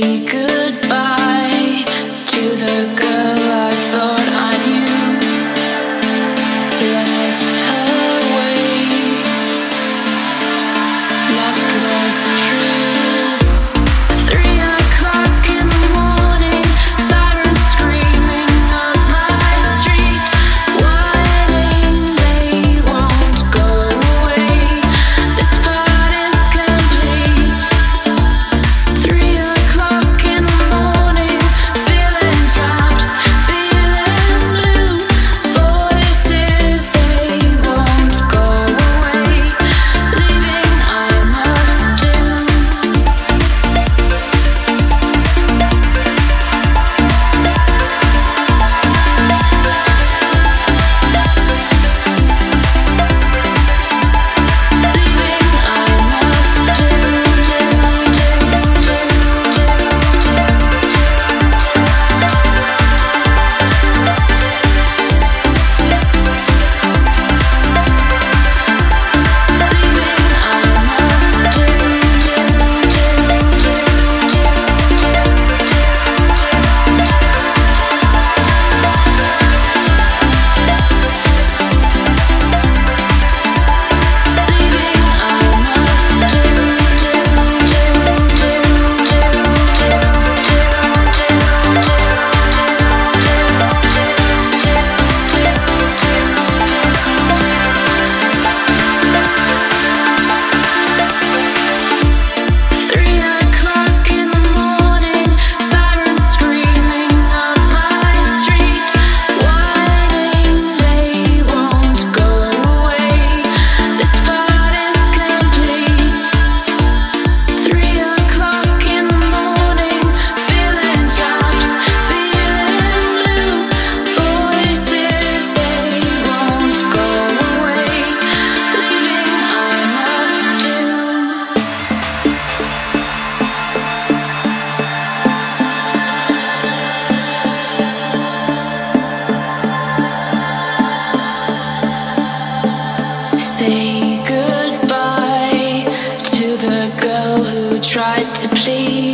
Good. sleep.